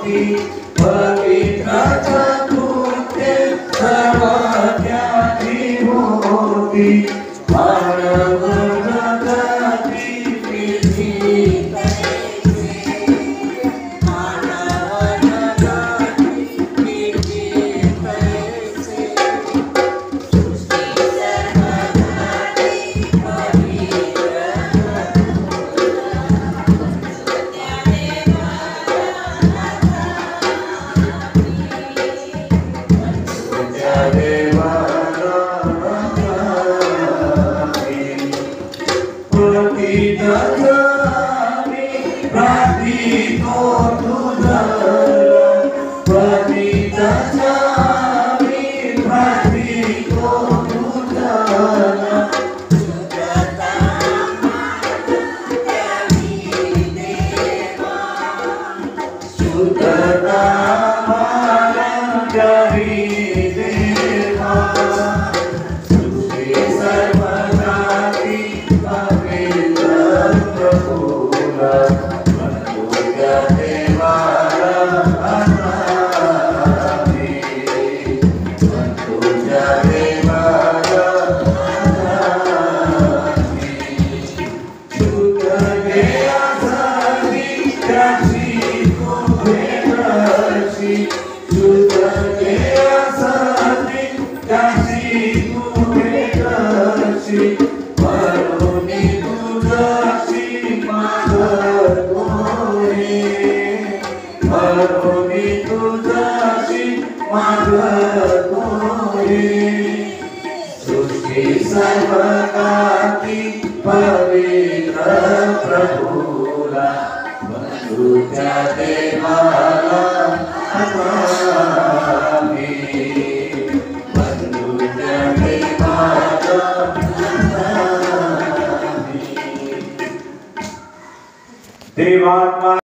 चतुर्थी पवित्र चतुर्थे सर्वज्ञानी होती Good. सर्वकाति पवित्र प्रभुला बन्धुत्या देवाला अस्मामि बन्धुत्या देवाला अस्मामि देवात्मा